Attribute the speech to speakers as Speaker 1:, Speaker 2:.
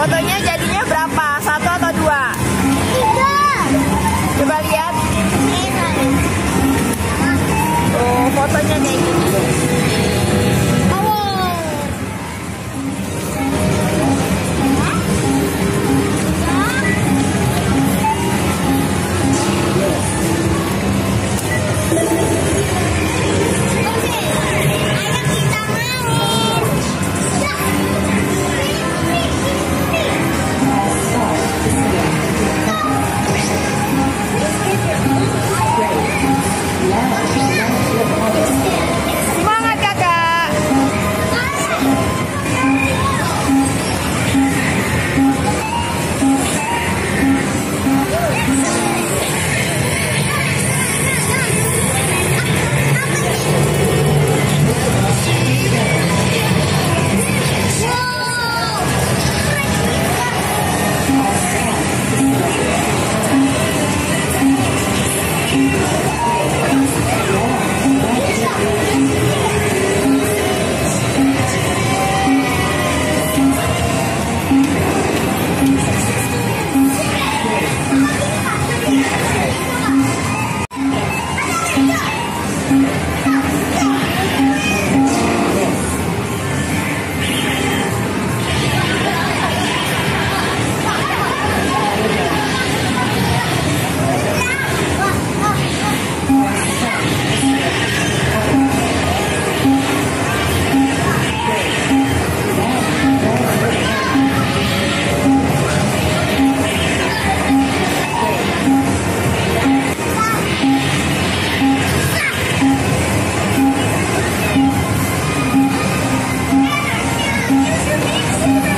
Speaker 1: Fotonya jadinya berapa? Satu atau dua? Tiga. Coba lihat. oh fotonya kayak gini. Música